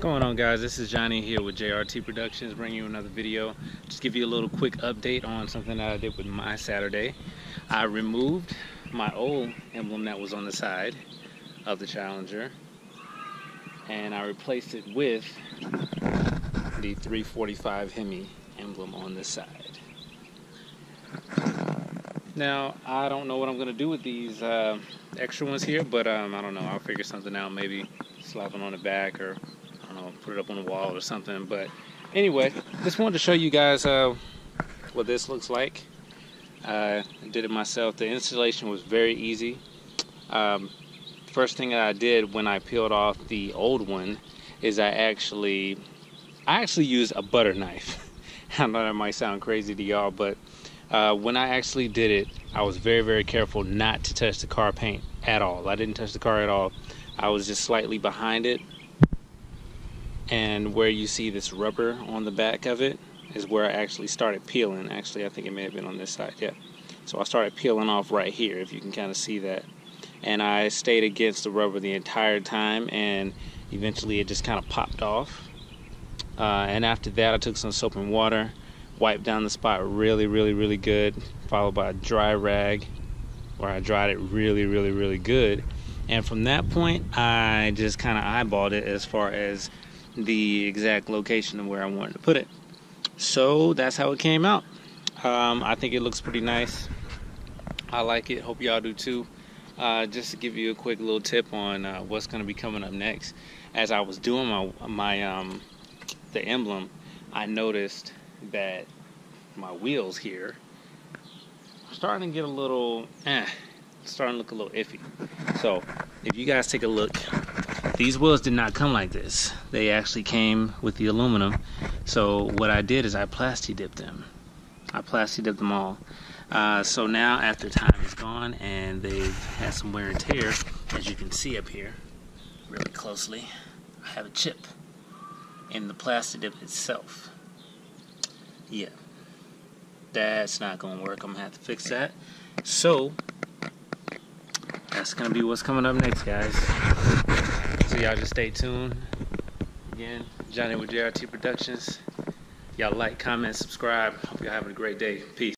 going on guys? This is Johnny here with JRT Productions bringing you another video. Just give you a little quick update on something that I did with my Saturday. I removed my old emblem that was on the side of the Challenger and I replaced it with the 345 Hemi emblem on the side. Now I don't know what I'm gonna do with these uh, extra ones here but um, I don't know. I'll figure something out. Maybe slap on the back or Know, put it up on the wall or something. But anyway, just wanted to show you guys uh, what this looks like. Uh, I did it myself. The installation was very easy. Um, first thing that I did when I peeled off the old one is I actually, I actually used a butter knife. I know that might sound crazy to y'all, but uh, when I actually did it, I was very, very careful not to touch the car paint at all. I didn't touch the car at all. I was just slightly behind it and where you see this rubber on the back of it is where I actually started peeling. Actually I think it may have been on this side yeah. So I started peeling off right here if you can kind of see that. And I stayed against the rubber the entire time and eventually it just kind of popped off. Uh, and after that I took some soap and water wiped down the spot really really really good followed by a dry rag where I dried it really really really good. And from that point I just kind of eyeballed it as far as the exact location of where I wanted to put it. So that's how it came out. Um, I think it looks pretty nice. I like it. Hope y'all do too. Uh, just to give you a quick little tip on uh, what's going to be coming up next. As I was doing my my um, the emblem, I noticed that my wheels here are starting to get a little eh, starting to look a little iffy. So if you guys take a look these wheels did not come like this. They actually came with the aluminum. So what I did is I plasti dipped them. I plasti dipped them all. Uh, so now after time is gone and they've had some wear and tear, as you can see up here, really closely, I have a chip in the plasti dip itself. Yeah, that's not gonna work. I'm gonna have to fix that. So that's gonna be what's coming up next, guys. So y'all just stay tuned. Again, Johnny with JRT Productions. Y'all like, comment, subscribe. Hope y'all having a great day. Peace.